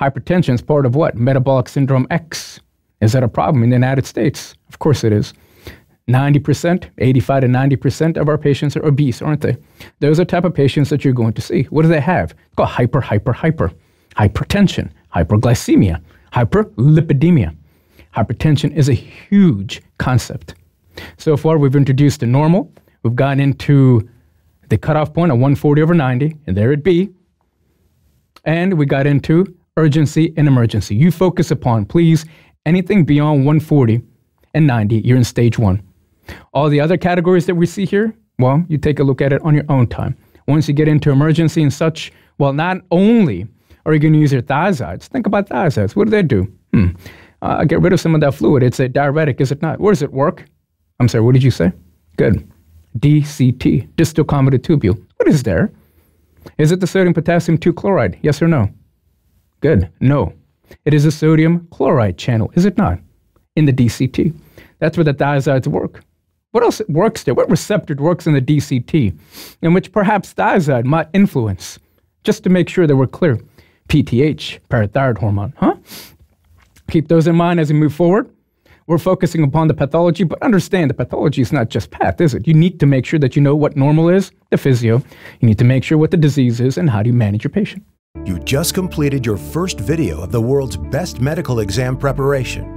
Hypertension is part of what? Metabolic syndrome X. Is that a problem in the United States? Of course it is. 90%, 85 to 90% of our patients are obese, aren't they? Those are type of patients that you're going to see. What do they have? It's called hyper, hyper, hyper. Hypertension, hyperglycemia, hyperlipidemia. Hypertension is a huge concept. So far, we've introduced the normal. We've gone into the cutoff point of 140 over 90, and there it be. And we got into urgency and emergency. You focus upon, please, anything beyond 140 and 90, you're in stage one. All the other categories that we see here, well, you take a look at it on your own time. Once you get into emergency and such, well, not only are you going to use your thiazides, think about thiazides. What do they do? Hmm. Uh, get rid of some of that fluid. It's a diuretic, is it not? Where does it work? I'm sorry, what did you say? Good. DCT, distal convoluted tubule. What is there? Is it the sodium potassium 2 chloride? Yes or no? Good. No. It is a sodium chloride channel, is it not? In the DCT. That's where the thiazides work. What else works there? What receptor works in the DCT? In which perhaps thiazide might influence, just to make sure that we're clear. PTH, parathyroid hormone, huh? Keep those in mind as we move forward. We're focusing upon the pathology, but understand the pathology is not just path, is it? You need to make sure that you know what normal is, the physio. You need to make sure what the disease is and how do you manage your patient. You just completed your first video of the world's best medical exam preparation.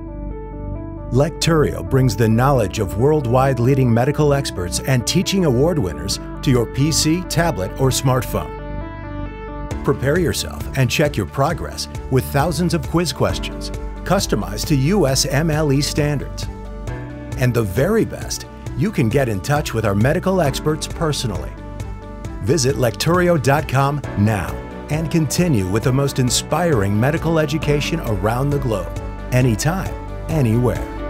Lecturio brings the knowledge of worldwide leading medical experts and teaching award winners to your PC, tablet, or smartphone. Prepare yourself and check your progress with thousands of quiz questions customized to USMLE standards. And the very best, you can get in touch with our medical experts personally. Visit lecturio.com now and continue with the most inspiring medical education around the globe, anytime, anywhere.